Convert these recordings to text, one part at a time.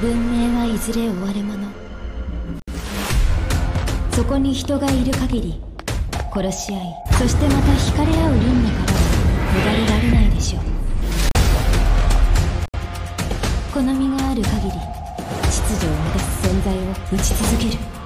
文明はいずれ終わるもの。そこに人がいる限り殺し合いそしてまた惹かれ合う輪廻からは逃れられないでしょう。好みがある限り秩序を乱す存在を打ち続ける。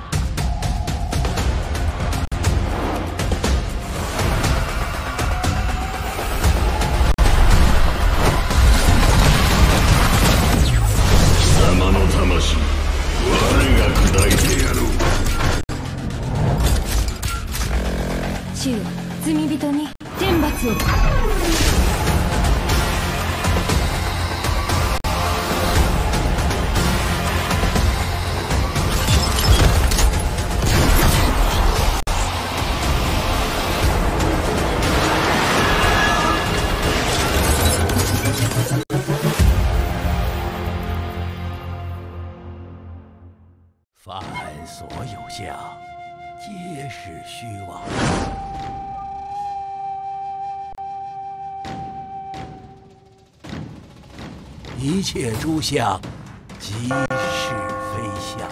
皆是虚妄。一切诸相，即是非相。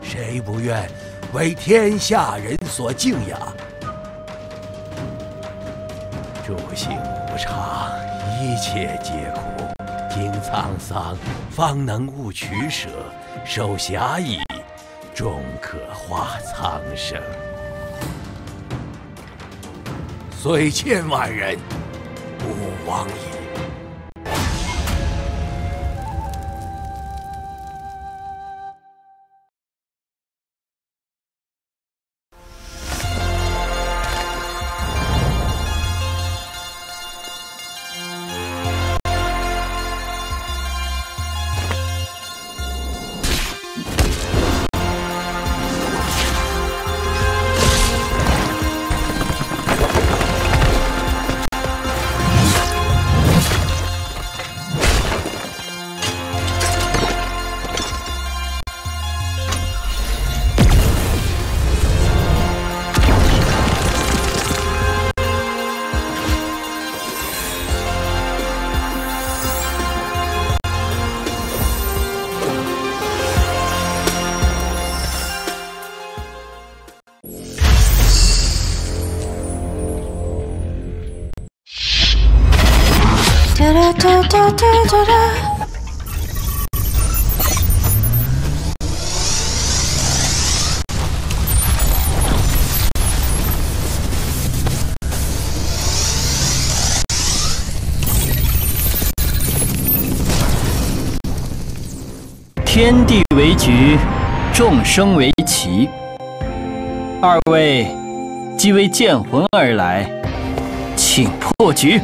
谁不愿为天下人所敬仰？诸行无常，一切皆苦。经沧桑，方能悟取舍；受侠义，终可化苍生。虽千万人，吾往矣。天地为局，众生为棋。二位既为剑魂而来，请破局。